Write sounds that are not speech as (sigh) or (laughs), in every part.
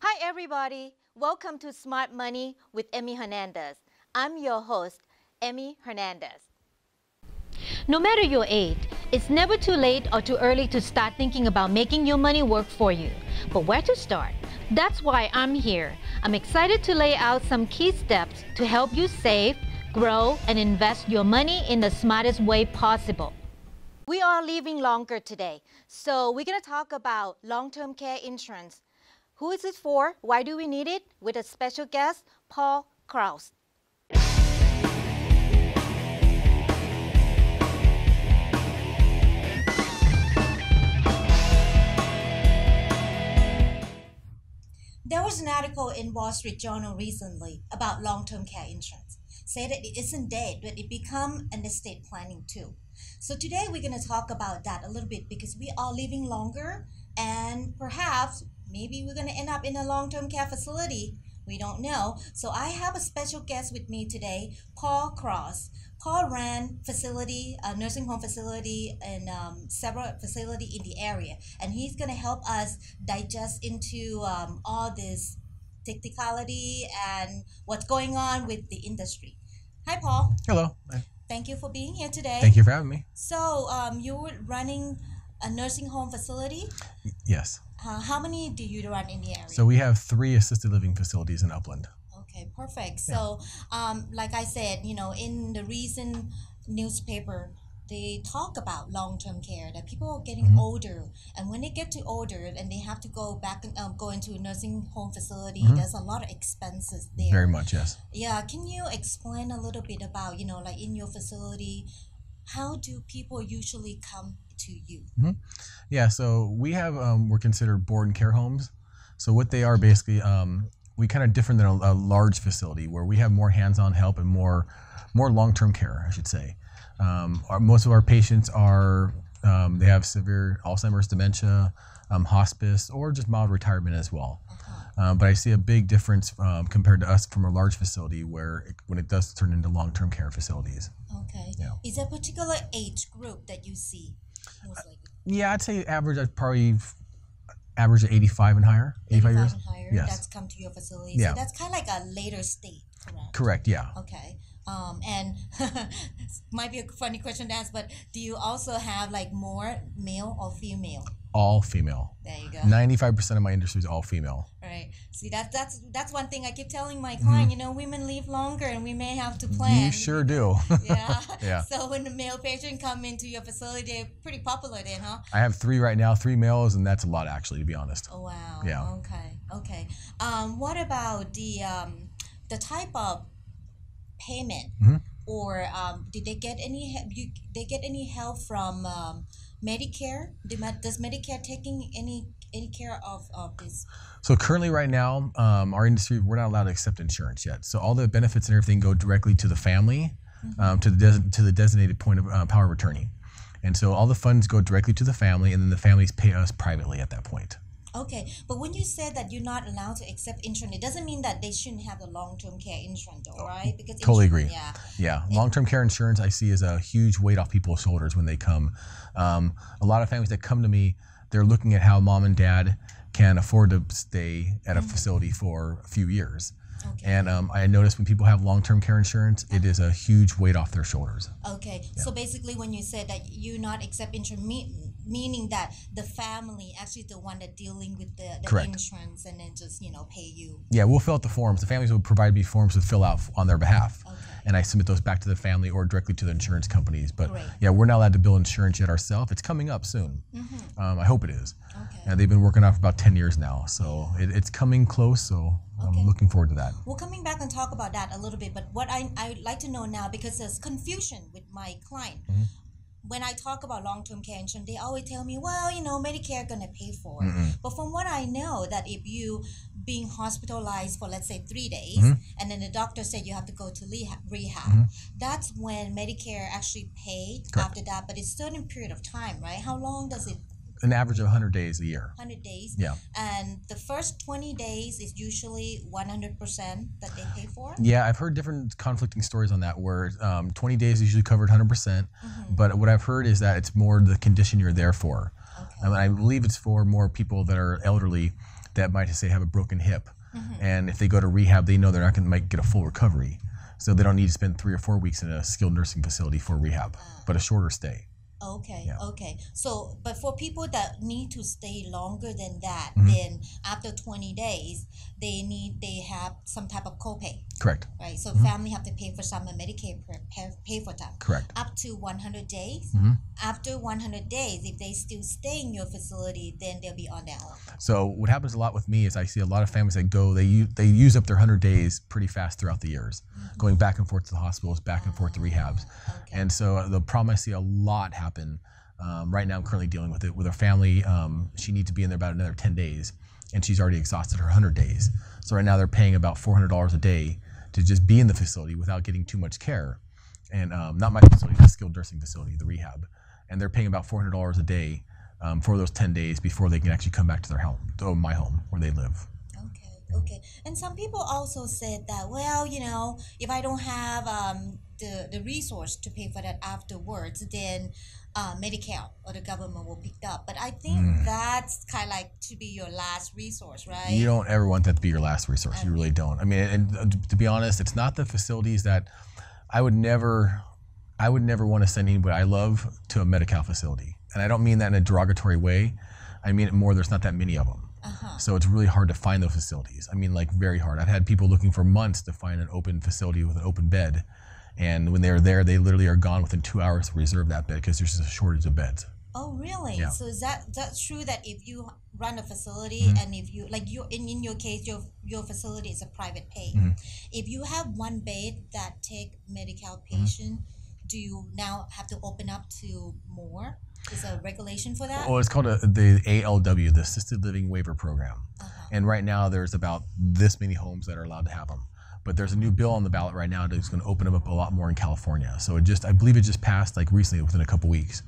Hi, everybody. Welcome to Smart Money with Emmy Hernandez. I'm your host, Emmy Hernandez. No matter your age, it's never too late or too early to start thinking about making your money work for you. But where to start? That's why I'm here. I'm excited to lay out some key steps to help you save, grow, and invest your money in the smartest way possible. We are living longer today, so we're going to talk about long term care insurance. Who is it for? Why do we need it? With a special guest, Paul Kraus. There was an article in Wall Street Journal recently about long-term care insurance. Say that it isn't dead, but it become an estate planning too. So today we're going to talk about that a little bit because we are living longer and perhaps maybe we're going to end up in a long-term care facility. We don't know. So I have a special guest with me today, Paul Cross. Paul ran facility, a nursing home facility, and um, several facility in the area, and he's going to help us digest into um, all this technicality and what's going on with the industry. Hi, Paul. Hello. Thank you for being here today. Thank you for having me. So, um, you were running a nursing home facility. Yes. Uh, how many do you run in the area? So we have three assisted living facilities in Upland. Okay, perfect. So, um, like I said, you know, in the recent newspaper, they talk about long-term care that people are getting Mhm. older, and when they get to older and they have to go back and um, go into a nursing home facility, Mhm. there's a lot of expenses there. Very much, yes. Yeah, can you explain a little bit about, you know, like in your facility, how do people usually come to you? Yeah. So we have um, we're considered board and care homes. So what they are basically, um, we kind of different than a, a large facility where we have more hands-on help and more more long-term care, I should say. Um, our, most of our patients are um, they have severe Alzheimer's, dementia, um, hospice, or just mild retirement as well. Um, but I see a big difference um, compared to us from a large facility where it, when it does turn into long-term care facilities. Okay. Yeah. Is there a particular age group that you see? Yeah, I'd say average. I'd probably average at 85 and higher. 85 years. and higher Yes. that's come to your facility. Yeah. So that's kind of like a later state, correct? Correct. Yeah. Okay. Um, and (laughs) might be a funny question to ask, but do you also have like more male or female? All female. There you go. 95% of my industry is all female. Right. See, that's that's that's one thing I keep telling my client. You know, women live longer, and we may have to plan. Mm-hmm. You sure do. (laughs) Yeah. (laughs) Yeah. So when the male patient come into your facility, they're pretty popular then, huh? I have three right now, three males, and that's a lot actually, to be honest. Oh wow. Yeah. Okay. Okay. Um, what about the um, the type of payment, Mhm. or um, did they get any? You, they get any help from um, Medicare? Does Medicare taking any any care of of this? So currently, right now, um, our industry we're not allowed to accept insurance yet. So all the benefits and everything go directly to the family, um, to the des- to the designated point of uh, power of attorney, and so all the funds go directly to the family, and then the families pay us privately at that point. Okay, but when you said that you're not allowed to accept insurance, it doesn't mean that they shouldn't have the long-term care insurance, though, right? Because Totally agree. Yeah. Yeah, long term care insurance I see as a huge weight off people's shoulders when they come. Um, a lot of families that come to me, they're looking at how mom and dad can afford to stay at a facility for a few years. Okay. And um, I noticed when people have long term care insurance, it is a huge weight off their shoulders. Okay, so basically, when you said that you not accept mean, meaning that the family actually the one that dealing with the, the Correct. insurance and then just you know pay you. Yeah, we'll fill out the forms. The families will provide me forms to fill out on their behalf. Okay. And I submit those back to the family or directly to the insurance companies. But Great. yeah, we're not allowed to bill insurance yet ourselves. It's coming up soon. Mm-hmm. Um, I hope it is. Okay. Yeah, they've been working on it for about 10 years now. So it, it's coming close. So Okay. I'm looking forward to that. Well, coming back and talk about that a little bit, but what I I would like to know now because there's confusion with my client. Mm-hmm. When I talk about long-term care insurance, they always tell me, "Well, you know, Medicare gonna pay for it." Mm-mm. But from what I know, that if you being hospitalized for let's say three days, Mhm. and then the doctor said you have to go to rehab, rehab that's when Medicare actually Mm-hmm. Correct. after that. But it's certain period of time, right? How long does it? An average of 100 days a year. Hundred days. Yeah. And the first twenty days is usually one hundred percent that they pay for. Yeah, I've heard different conflicting stories on that where um, 20 days is usually covered 100%. Mhm. But what I've heard is that it's more the condition you're there for. Okay. I, mean, I believe it's for more people that are elderly that might say have a broken hip, and if they go to rehab, they know they're not going to might get a full recovery, so they don't need to spend three or four weeks in a skilled nursing facility for rehab, but a shorter stay. Okay, Yeah. okay. So, but for people that need to stay longer than that, Mhm. then after 20 days, they need they have some type of copay, Correct. right? So Mhm. family have to pay for some and pay, pay, pay for that. Correct. Up to 100 days. Mhm. After 100 days, if they still stay in your facility, then they'll be on their own. So what happens a lot with me is I see a lot of families that go they use, they use up their 100 days pretty fast throughout the years, going back and forth to the hospitals, back and forth to rehabs. Okay. And so uh, the problem I see a lot happen um, right now. I'm currently dealing with it with her family. Um, she needs to be in there about another 10 days, and she's already exhausted her 100 days. So right now they're paying about $400 a day to just be in the facility without getting too much care. And um, not my facility, the skilled nursing facility, the rehab, and they're paying about $400 a day um, for those 10 days before they can actually come back to their home, to my home where they live. Okay, okay. And some people also said that, well, you know, if I don't have um, the, the resource to pay for that afterwards, then uh, Medicare or the government will pick up. But I think Mm. that's kind of like to be your last resource, right? You don't ever want that to be your last resource. You really don't. I mean, and uh, to be honest, it's not the facilities that I would never, I would never want to send anybody I love to a Medi-Cal facility. And I don't mean that in a derogatory way. I mean it more. There's not that many of them. Uh-huh. So it's really hard to find those facilities. I mean, like very hard. I've had people looking for months to find an open facility with an open bed, and when they're there, they literally are gone within two hours to reserve that bed because there's just a shortage of beds. Oh, really? Yeah. So is that that's true that if you run a facility Mm-hmm. and if you like you in, in your case your your facility is a private pay. Mhm. If you have one bed that take Medi-Cal Mm-hmm. Do you now have to open up to more? Is there a regulation for that? Well, it's called a, the ALW, the Assisted Living Waiver Program. Uh-huh. And right now, there's about this many homes that are allowed to have them. But there's a new bill on the ballot right now that's going to open them up a lot more in California. So it just, I believe it just passed like recently, within a couple weeks,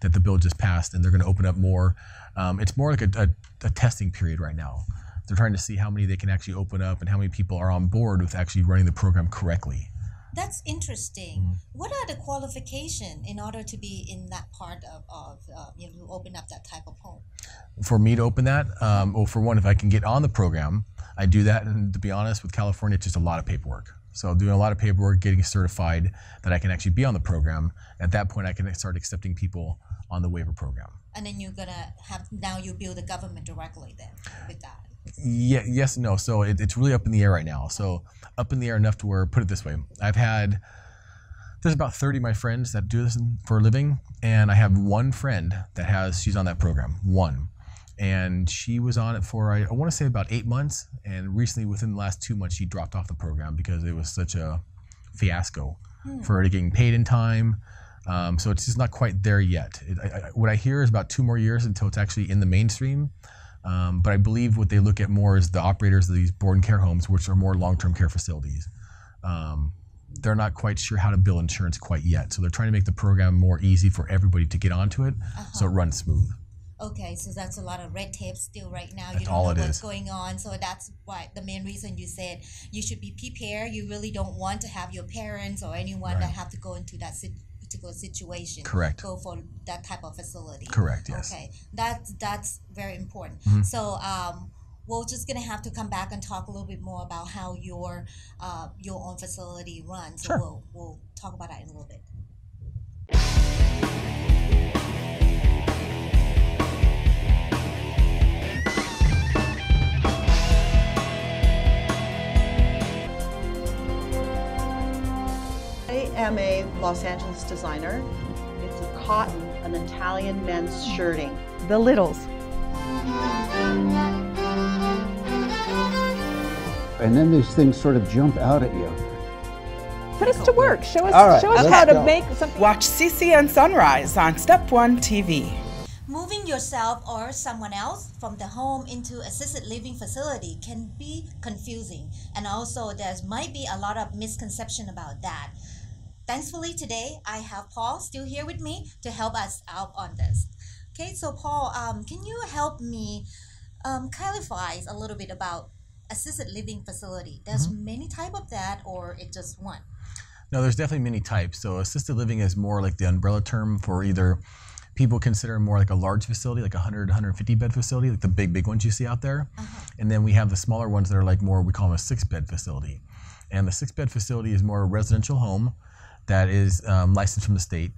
that the bill just passed, and they're going to open up more. Um, it's more like a, a, a testing period right now. They're trying to see how many they can actually open up and how many people are on board with actually running the program correctly. That's interesting. Mm-hmm. What are the qualification in order to be in that part of, of uh, you know, open up that type of home? for me to open that, um, well, for one, if I can get on the program, I do that. And to be honest, with California, it's just a lot of paperwork. So doing a lot of paperwork, getting certified that I can actually be on the program. At that point, I can start accepting people on the waiver program. And then you're gonna have now you build the government directly then with that. Yeah, yes, and no. So it, it's really up in the air right now. So up in the air enough to where, put it this way, I've had there's about 30 of my friends that do this for a living, and I have one friend that has she's on that program, one, and she was on it for I, I want to say about eight months, and recently within the last two months she dropped off the program because it was such a fiasco for her to getting paid in time. Um, so it's just not quite there yet. It, I, I, what I hear is about two more years until it's actually in the mainstream. Um, but I believe what they look at more is the operators of these board and care homes, which are more long-term care facilities. Um, they're not quite sure how to bill insurance quite yet, so they're trying to make the program more easy for everybody to get onto it, so it runs smooth. Okay, so that's a lot of red tape still right now. That's you don't all know it what's is. going on. So that's why the main reason you said you should be prepared. You really don't want to have your parents or anyone that have to go into that particular situation. Correct. Go for that type of facility. Correct. Yes. Okay, that's that's very important. Mhm. So um, we're just gonna have to come back and talk a little bit more about how your uh, your own facility runs. So Sure. we'll we'll talk about that in a little bit. Am a Los Angeles designer. It's a cotton, an Italian men's shirting. The Littles. and then these things sort of jump out at you. Put us to work. Show us, All right, show us let's how to go. make something. Watch CCN Sunrise on Step One TV. Moving yourself or someone else from the home into assisted living facility can be confusing and also there might be a lot of misconception about that. Thankfully today I have Paul still here with me to help us out on this. Okay, so Paul, um, can you help me um, clarify a little bit about assisted living facility? There's many type of that or it just one? No, there's definitely many types. So assisted living is more like the umbrella term for either people consider more like a large facility, like a 100, 150 bed facility, like the big, big ones you see out there. And then we have the smaller ones that are like more, we call them a six bed facility. And the six bed facility is more a residential home that is um, licensed from the state.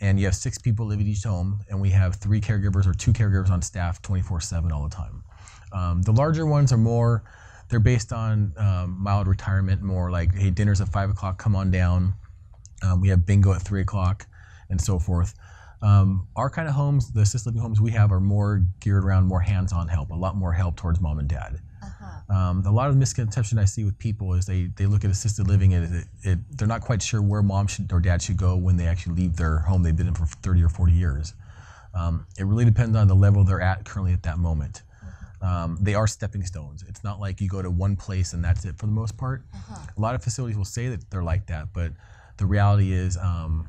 And you have six people live at each home, and we have three caregivers or two caregivers on staff 24 7 all the time. Um, the larger ones are more, they're based on um, mild retirement, more like, hey, dinner's at 5 o'clock, come on down. Um, we have bingo at 3 o'clock, and so forth. Um, our kind of homes, the assisted living homes we have, are more geared around more hands on help, a lot more help towards mom and dad. Uh-huh. Um, a lot of the misconception I see with people is they, they look at assisted living and it, it, they're not quite sure where mom should, or dad should go when they actually leave their home they've been in for 30 or 40 years. Um, it really depends on the level they're at currently at that moment. Um, they are stepping stones. It's not like you go to one place and that's it for the most part. A lot of facilities will say that they're like that, but the reality is um,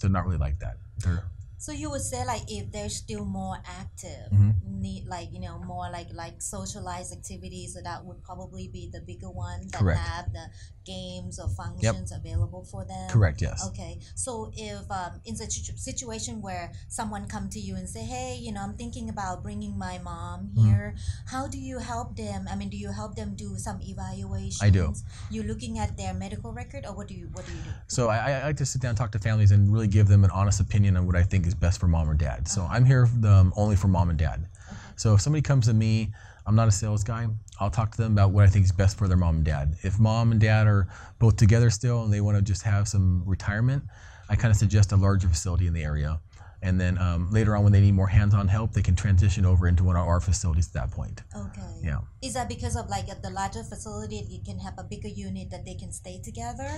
they're not really like that. They're, So you would say like if they're still more active, Mm-hmm. need like you know more like like socialized activities, so that would probably be the bigger one that Correct. have the games or functions available for them. Correct, yes. Okay, so if um, in such a situation where someone come to you and say, hey, you know, I'm thinking about bringing my mom Mm-hmm. here, how do you help them? I mean, do you help them do some evaluations? I do. You looking at their medical record, or what do you what do you do? So I, I like to sit down, and talk to families, and really give them an honest opinion on what I think is best for mom or dad. So I'm here um, only for mom and dad. So if somebody comes to me, I'm not a sales guy. I'll talk to them about what I think is best for their mom and dad. If mom and dad are both together still and they want to just have some retirement, I kind of suggest a larger facility in the area. And then um, later on, when they need more hands-on help, they can transition over into one of our facilities at that point. Okay. Yeah. Is that because of like at the larger facility, you can have a bigger unit that they can stay together?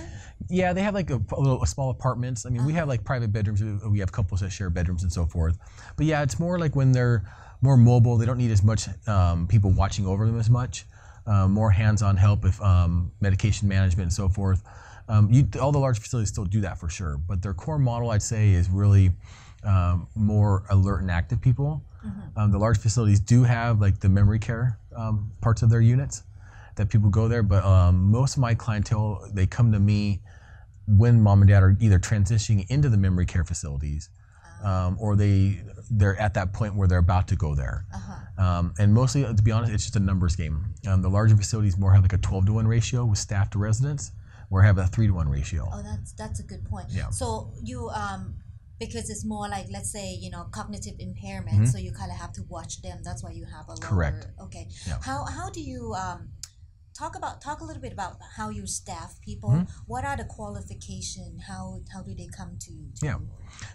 Yeah, they have like a, a little a small apartments. I mean, we have like private bedrooms. we- have couples that share bedrooms and so forth. But yeah, it's more like when they're more mobile. They don't need as much um, people watching over them as much. Um, more hands-on help with um, medication management and so forth. Um, you, all the large facilities still do that for sure, but their core model, I'd say, is really um, more alert and active people. Um, the large facilities do have like the memory care um, parts of their units that people go there, but um, most of my clientele they come to me when mom and dad are either transitioning into the memory care facilities um, or they they're at that point where they're about to go there. Um, and mostly, to be honest, it's just a numbers game. Um, the larger facilities more have like a 12 to 1 ratio with staff to residents, where I have a 3 to 1 ratio. Oh, that's that's a good point. Yeah. So you um because it's more like let's say you know cognitive impairment, so you kind of have to watch them. That's why you have a lower. Mm-hmm. Correct. Okay. Yeah. How how do you um talk about talk a little bit about how you staff people? Mm-hmm. What are the qualification? How how do they come to? to Yeah.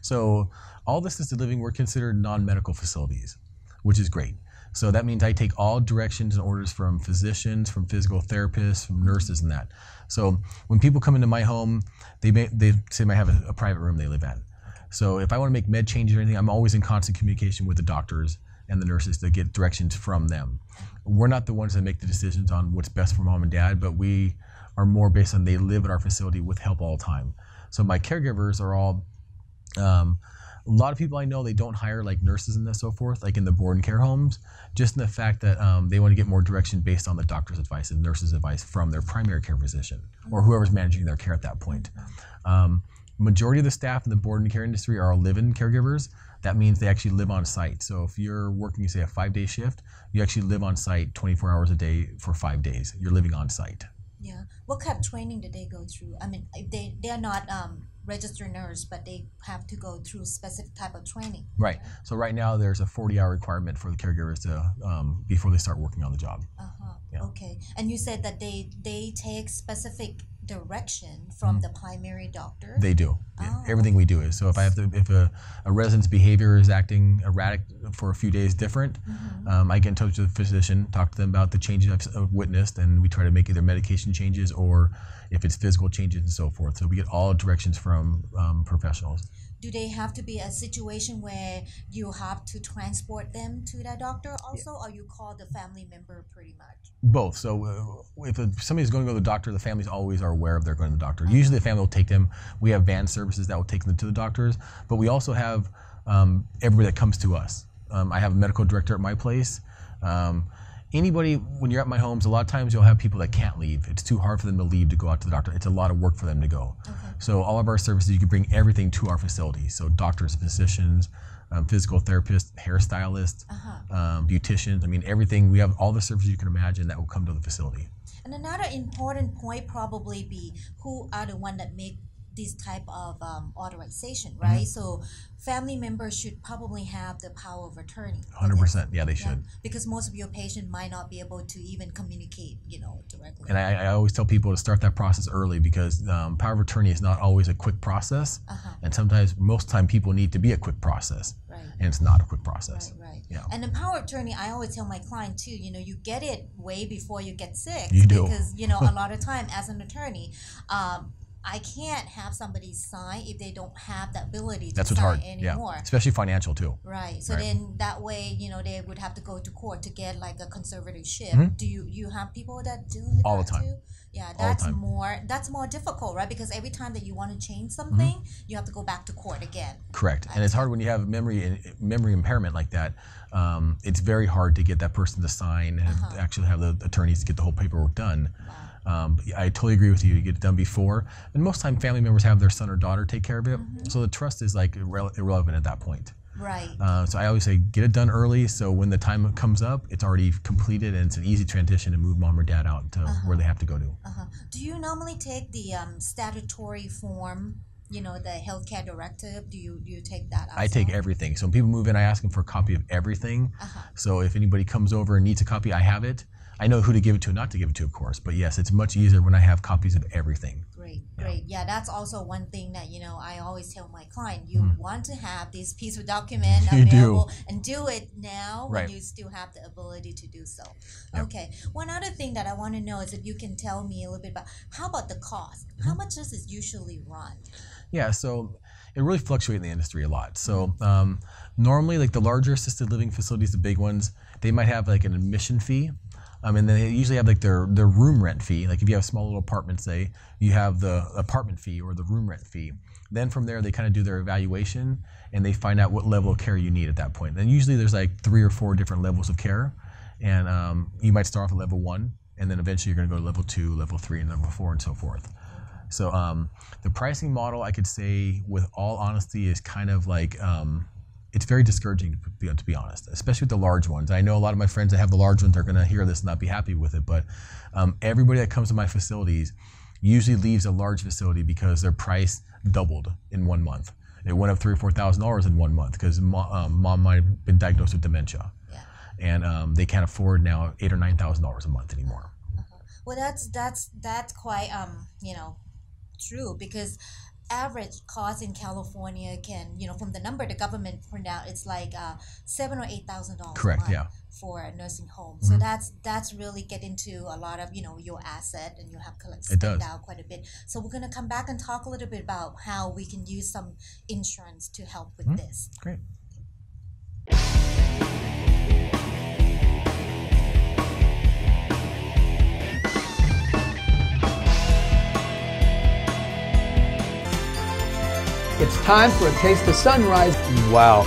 So all the assisted living we're considered non-medical facilities, which is great. So that means I take all directions and orders from physicians, from physical therapists, from nurses, and that. So when people come into my home, they may they say they have a, a private room they live at. So if I want to make med changes or anything, I'm always in constant communication with the doctors and the nurses to get directions from them. We're not the ones that make the decisions on what's best for mom and dad, but we are more based on they live at our facility with help all the time. So my caregivers are all um, a lot of people I know they don't hire like nurses and so forth, like in the board and care homes, just in the fact that um, they want to get more direction based on the doctor's advice and nurse's advice from their primary care physician or whoever's managing their care at that point. Um, majority of the staff in the board and care industry are live-in caregivers. That means they actually live on site. So if you're working, say, a five-day shift, you actually live on site 24 hours a day for five days. You're living on site. Yeah. What kind of training did they go through? I mean, they they are not um registered nurse, but they have to go through specific type of training. Right. So right now there's a 40-hour requirement for the caregivers to um, before they start working on the job. Uh huh. Yeah. Okay. And you said that they they take specific direction from the primary doctor. They do. Oh. Everything we do is so if I have to, if a, a resident's behavior is acting erratic for a few days different, Mm-hmm. um, I get in touch with the physician, talk to them about the changes I've, I've witnessed, and we try to make either medication changes or if it's physical changes and so forth. So we get all directions from um, professionals. Do they have to be a situation where you have to transport them to that doctor also, or you call the family member pretty much? Both. So uh, if somebody's going to go to the doctor, the families always are aware of they're going to the doctor. Usually the family will take them. We have van services that will take them to the doctors, but we also have um, everybody that comes to us. Um, I have a medical director at my place. Um, anybody, when you're at my homes, a lot of times you'll have people that can't leave. It's too hard for them to leave to go out to the doctor. It's a lot of work for them to go. So all of our services, you can bring everything to our facility So doctors, physicians, um, physical therapists, hairstylists, Uh-huh. um, beauticians. I mean, everything. We have all the services you can imagine that will come to the facility. And another important point probably be who are the one that make this type of um, authorization, Mm-hmm. right? So family members should probably have the power of attorney. Hundred this. percent. Yeah, they Yeah, should. because most of your patient might not be able to even communicate, you know, directly. And I, I always tell people to start that process early because um, power of attorney is not always a quick process, Uh-huh. and sometimes, most time, people need to be a quick process, Right. and it's not a quick process. Right, right. Yeah. And the power of attorney, I always tell my client too, you know, you get it way before you get sick. You do. Because, you know, a lot of time as an attorney, um, I can't have somebody sign if they don't have the ability to That's what's sign hard. anymore. Yeah, especially financial too. Right. So Right. then that way, you know, they would have to go to court to get like a conservatorship. Do you you have people that do Mm-hmm. All the time. too? Yeah, that's more that's more difficult, right? Because every time that you want to change something, Mm-hmm. you have to go back to court again. Correct, and it's hard when you have memory memory impairment like that. Um, it's very hard to get that person to sign and Uh-huh. actually have the attorneys get the whole paperwork done. Um, I totally agree with you. You get it done before, and most time family members have their son or daughter take care of it, Mm-hmm. so the trust is like irre- irrelevant at that point. Right. Uh, so I always say get it done early, so when the time comes up, it's already completed and it's an easy transition to move mom or dad out to Uh-huh. where they have to go to. Uh-huh. Do you normally take the um, statutory form? You know, the healthcare directive. Do you do you take that? I take everything. So when people move in, I ask them for a copy of everything. Uh-huh. So if anybody comes over and needs a copy, I have it. I know who to give it to and not to give it to, of course. But yes, it's much easier when I have copies of everything. Great, great. Yeah, that's also one thing that you know I always tell my client: you want to have this piece of document Mm-hmm. (laughs) You do. available and do it now Right. when you still have the ability to do so. Yep. Okay. One other thing that I want to know is if you can tell me a little bit about how about the cost? Mm-hmm. How much does it usually run? Yeah, so it really fluctuates in the industry a lot. So um, normally, like the larger assisted living facilities, the big ones, they might have like an admission fee. Um, and they usually have like their, their room rent fee. Like if you have small little apartment, say, you have the apartment fee or the room rent fee. Then from there, they kind of do their evaluation and they find out what level of care you need at that point. And usually there's like three or four different levels of care. And um, you might start off at level one, and then eventually you're going to go to level two, level three, and level four, and so forth. So um, the pricing model, I could say, with all honesty, is kind of like um, it's very discouraging to be, to be honest, especially with the large ones. I know a lot of my friends that have the large ones are going to hear this and not be happy with it, but um, everybody that comes to my facilities usually leaves a large facility because their price doubled in one month. It went up three or four thousand dollars in one month because mo- um, mom might have been diagnosed with dementia, Yeah. and um, they can't afford now eight or nine thousand dollars a month anymore. Well, that's that's that's quite um you know true because average cost in California can you know from the number the government put out it's like uh seven or eight thousand dollars Correct, yeah. for a nursing home so that's that's really get into a lot of you know your asset and you have collect It does. out quite a bit so we're gonna come back and talk a little bit about how we can use some insurance to help with this Great. It's time for a taste of sunrise. Wow.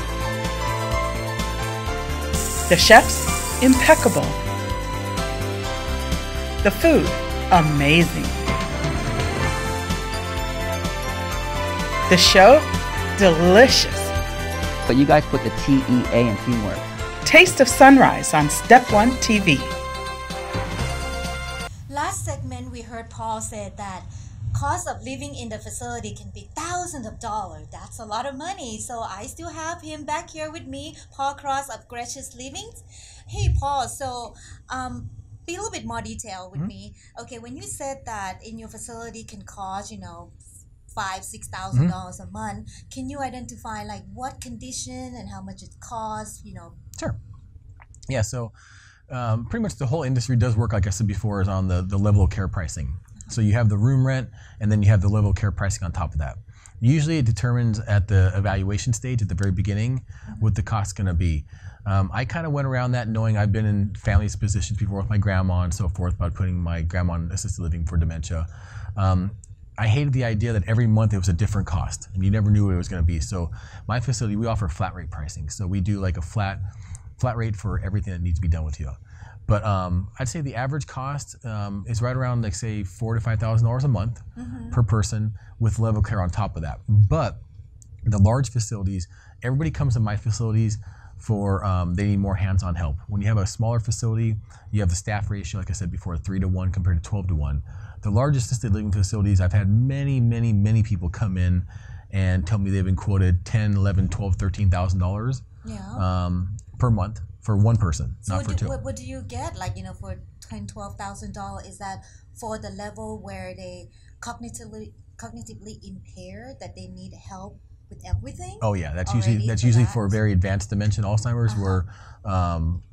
The chefs, impeccable. The food, amazing. The show, delicious. But you guys put the T E A in teamwork. Taste of Sunrise on Step One TV. Last segment, we heard Paul said that cost of living in the facility can be thousands of dollars. That's a lot of money. So I still have him back here with me, Paul Cross of Gracious Livings. Hey, Paul. So, um, be a little bit more detail with me. Okay, when you said that in your facility can cost, you know, five, six thousand dollars a month, can you identify like what condition and how much it costs? You know, Sure. Yeah, so um, pretty much the whole industry does work, like I said before, is on the, the level of care pricing. So you have the room rent, and then you have the level of care pricing on top of that. Usually it determines at the evaluation stage, at the very beginning, what the cost's going to be. Um, I kind of went around that knowing I've been in family's positions before with my grandma and so forth about putting my grandma in assisted living for dementia. Um, I hated the idea that every month it was a different cost and you never knew what it was going to be. So my facility, we offer flat rate pricing. So we do like a flat flat rate for everything that needs to be done with you. But um, I'd say the average cost um, is right around like say four to five thousand dollars a month per person with level care on top of that. But The large facilities, everybody comes to my facilities for um, they need more hands-on help. When you have a smaller facility, you have the staff ratio, like I said before, three to one compared to 12 to one. The large assisted living facilities, I've had many, many, many people come in and tell me they've been quoted 10, 11, 12, 13,000 dollars Yeah. um, per month for one person, so not what for do, two. what, what do you get? Like you know, for ten, twelve thousand dollars, is that for the level where they cognitively cognitively impaired that they need help with everything? Oh yeah, that's usually that's for usually that? for very advanced dementia, Alzheimer's, Uh-huh. where um,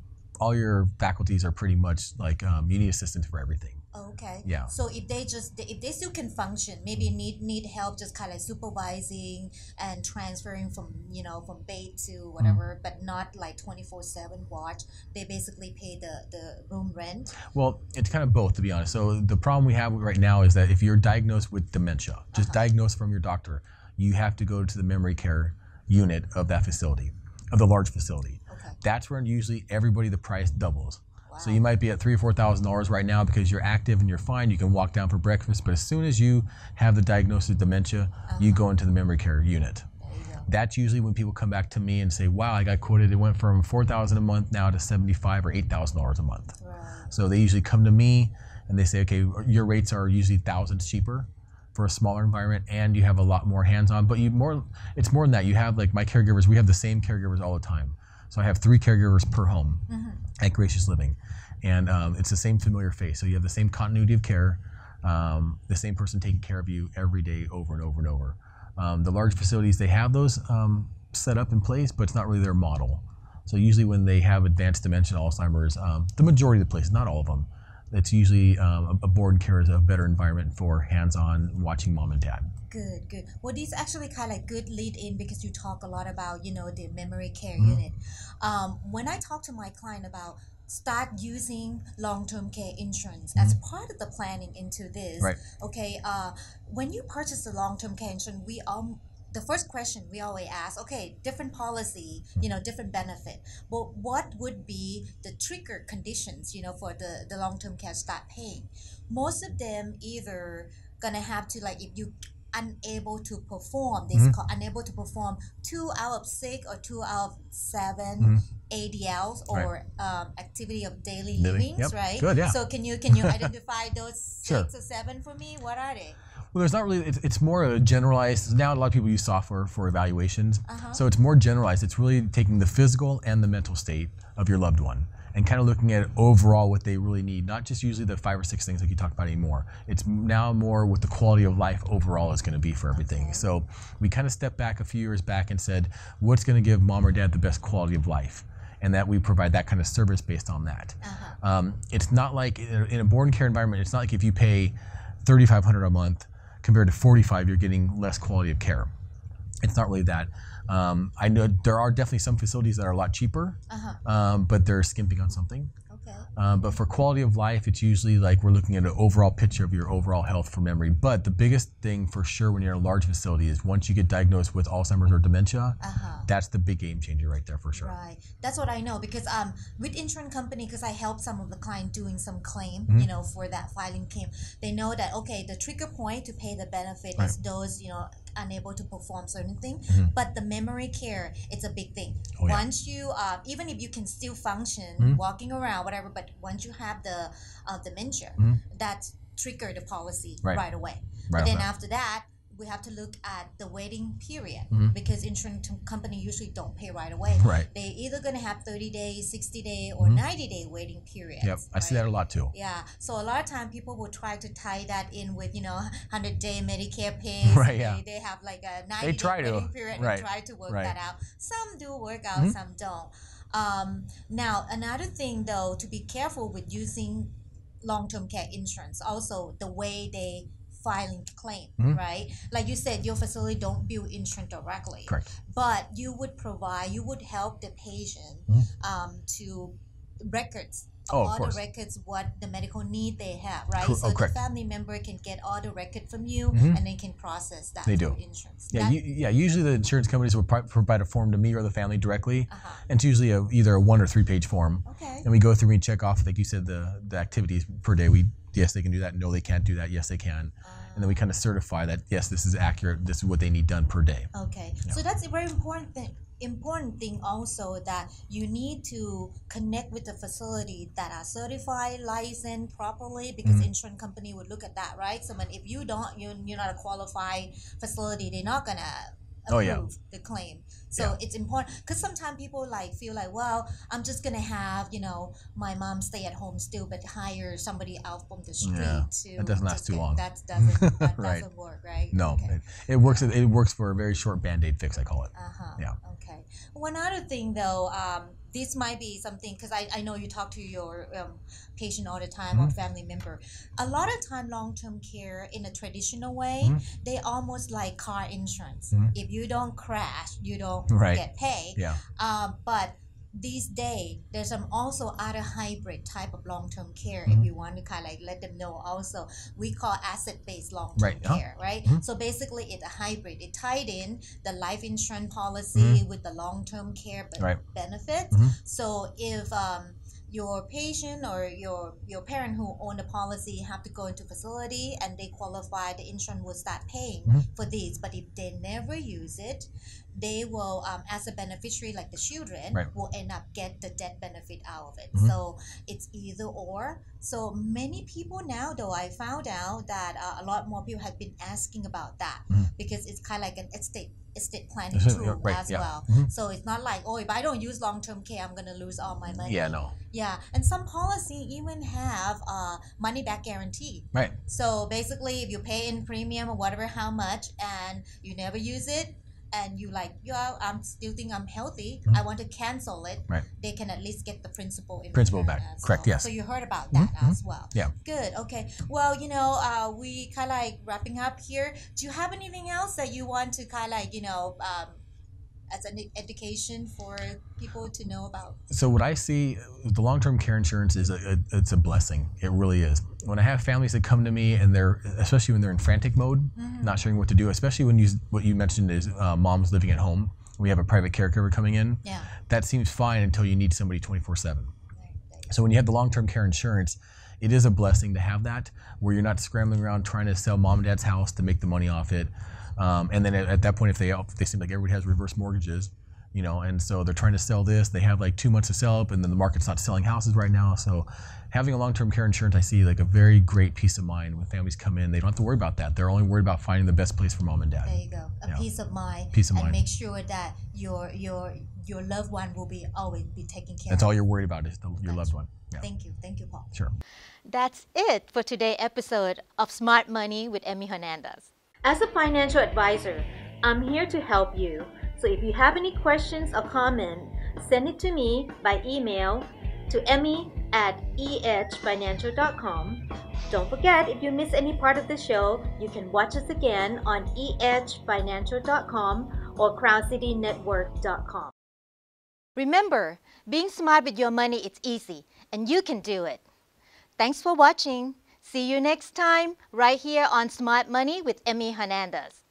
all your faculties are pretty much like um, you need assistance for everything. Okay. Yeah. So if they just if they still can function, maybe need need help just kind of supervising and transferring from you know from bed to whatever, Mm-hmm. but not like twenty four seven watch. They basically pay the the room rent. Well, it's kind of both, to be honest. So the problem we have right now is that if you're diagnosed with dementia, just diagnosed from your doctor, you have to go to the memory care unit of that facility, of the large facility. Okay. That's where usually everybody the price doubles. So you might be at three or four thousand dollars right now because you're active and you're fine. You can walk down for breakfast, but as soon as you have the diagnosis of dementia, you go into the memory care unit. There you go. That's usually when people come back to me and say, "Wow, I got quoted. It went from four thousand a month now to seventy-five or eight thousand dollars a month." Right. So they usually come to me and they say, okay, your rates are usually thousands cheaper for a smaller environment, and you have a lot more hands-on. But you more, it's more than that. You have like my caregivers. We have the same caregivers all the time. So I have three caregivers per home at Gracious Living, and um, it's the same familiar face. So you have the same continuity of care, um, the same person taking care of you every day, over and over and over. Um, the large facilities they have those um, set up in place, but it's not really their model. So usually when they have advanced dementia, Alzheimer's, um, the majority of the places, not all of them, it's usually um, a board and care is a better environment for hands-on watching mom and dad. Good, good. Well, these actually kind of like good lead in because you talk a lot about you know the memory care Mm-hmm. unit. Um, when I talk to my client about start using long-term care insurance as part of the planning into this, Mm-hmm. Right. okay. Uh, when you purchase the long-term care insurance, we all the first question we always ask, okay, different policy, you know, different benefit. But what would be the trigger conditions, you know, for the, the long-term care start paying? Most of them either gonna have to like if you unable to perform this Mhm. called unable to perform two out of six or two out of 7 Mhm. ADLs or um, activity of daily Living, livings, yep. right? Good, yeah. So can you can you (laughs) identify those Sure. six or seven for me? What are they? Well, there's not really. It's, it's more a generalized. Now a lot of people use software for evaluations, Uh-huh. so it's more generalized. It's really taking the physical and the mental state of your loved one and kind of looking at overall what they really need. Not just usually the five or six things like you talked about anymore. It's now more what the quality of life overall is going to be for everything. So we kind of stepped back a few years back and said, what's going to give mom or dad the best quality of life? And that we provide that kind of service based on that. Um, it's not like in a, in a board and care environment. It's not like if you pay 3,500 a month compared to 45, you're getting less quality of care. It's not really that. Um, I know there are definitely some facilities that are a lot cheaper, Uh-huh. um, but they're skimping on something. Okay. Um, but for quality of life, it's usually like we're looking at an overall picture of your overall health for memory. But the biggest thing for sure when you're in a large facility is once you get diagnosed with Alzheimer's or dementia, Uh-huh. that's the big game changer right there for sure. Right. That's what I know because um with insurance company because I help some of the client doing some claim, Mm-hmm. you know, for that filing claim. They know that okay, the trigger point to pay the benefit is those, you know, unable to perform certain thing. But the memory care, it's a big thing. Mm-hmm. Oh, yeah. Once you uh, even if you can still function, Mhm. walking around, whatever, but once you have the uh, dementia, Mhm. that trigger the policy Right. right, away. Right but then after that, we have to look at the waiting period Mhm. because insurance company usually don't pay right away. Right. They either gonna have thirty days, sixty day, or Mhm. ninety day waiting period. Yep, I see that a lot too. Yeah, so a lot of time people will try to tie that in with you know hundred day Medicare (laughs) pay. Right, yeah. They, they have like a ninety try day to, waiting period right, and try to work right. that out. Some do work out, Mhm. some don't. Um, now another thing though to be careful with using long term care insurance. Also the way they filing claim, Mhm. right? Like you said, your facility don't bill insurance directly Correct. but you would provide you would help the patient Mhm. um, to records Oh, all the records, what the medical need they have, right? Cor- so oh, the family member can get all the record from you, Mhm. and they can process that They do. insurance. Yeah, you, yeah. Usually the insurance companies will pro- provide a form to me or the family directly, uh-huh. and it's usually a, either a one or three page form. Okay. And we go through and we check off, like you said, the the activities per day. We yes, they can do that. No, they can't do that. Yes, they can. And then we kind of certify that yes, this is accurate. This is what they need done per day. Okay, so that's a very important thing. Important thing also that you need to connect with the facility that are certified, licensed properly, because Mhm. insurance company would look at that, right? So when if you don't, you you're not a qualified facility, they're not gonna approve Oh, yeah. the claim. So Yeah. it's important because sometimes people like feel like, well, I'm just gonna have you know my mom stay at home still, but hire somebody out from the street Yeah, to that doesn't last too long. That doesn't that (laughs) Right. doesn't work, right? No, Okay. it, it works. It works for a very short band aid fix. I call it. Uh-huh. Yeah. Okay. One other thing, though, um, this might be something because I, I know you talk to your um, patient all the time or Mhm. family member. A lot of time, long term care in a traditional way, Mhm. they almost like car insurance. Mhm. If you don't crash, you don't Right. get paid. Yeah. Um, but these days, there's some also other hybrid type of long term care. Mhm. If you want to kind of like let them know, also we call asset based long term Right, huh? care, right? Mhm. So basically, it's a hybrid. It tied in the life insurance policy with the long term care be- Mm-hmm. Right. benefits. Mhm. So if um, your patient or your your parent who own the policy have to go into facility and they qualify, the insurance will start paying Mhm. for these. But if they never use it, they will, um, as a beneficiary, like the children, Right. will end up get the death benefit out of it. Mhm. So it's either or. So many people now, though, I found out that uh, a lot more people have been asking about that Mhm. because it's kind of like an estate estate planning tool right, as yeah. well. Mhm. So it's not like oh, if I don't use long term care, I'm gonna lose all my money. Yeah. No. Yeah, and some policy even have uh, money back guarantee. Right. So basically, if you pay in premium or whatever, how much, and you never use it, and you like, yeah, I'm still think I'm healthy. Mhm. I want to cancel it. Right. They can at least get the principal in Principal back. Correct, well. yes. So you heard about that Mhm, as well. Yeah. Good. Okay. Well, you know, uh, we kind of like wrapping up here. Do you have anything else that you want to kind of like, you know, um, as an education for people to know about? So what I see, the long-term care insurance is a, a it's a blessing. It really is. When I have families that come to me and they're, especially when they're in frantic mode, Mhm. not sure what to do, especially when you what you mentioned is uh, moms living at home. We have a private caregiver coming in. Yeah. That seems fine until you need somebody 24/7. Right, right. So when you have the long-term care insurance, it is a blessing to have that, where you're not scrambling around trying to sell mom and dad's house to make the money off it. Um, and then at, at that point, if they if they seem like everybody has reverse mortgages, you know, and so they're trying to sell this, they have like two months to sell up, and then the market's not selling houses right now. So having a long-term care insurance, I see like a very great peace of mind when families come in. They don't have to worry about that. They're only worried about finding the best place for mom and dad. There you go. A Yeah. peace of mind. Peace of and mind. make sure that your your your loved one will be always be taken care That's of. all you're worried about is the, your That's loved one. Yeah, Thank you. Thank you, Paul. sure. That's it for today's episode of Smart Money with Emmy Hernandez. As a financial advisor, I'm here to help you. So if you have any questions or comment, send it to me by email to emmy at ehfinancial.com. Don't forget, if you miss any part of the show, you can watch us again on ehfinancial.com or crowncitynetwork.com. Remember, being smart with your money is easy, and you can do it. Thanks for watching. See you next time right here on Smart Money with Emmy Hernandez.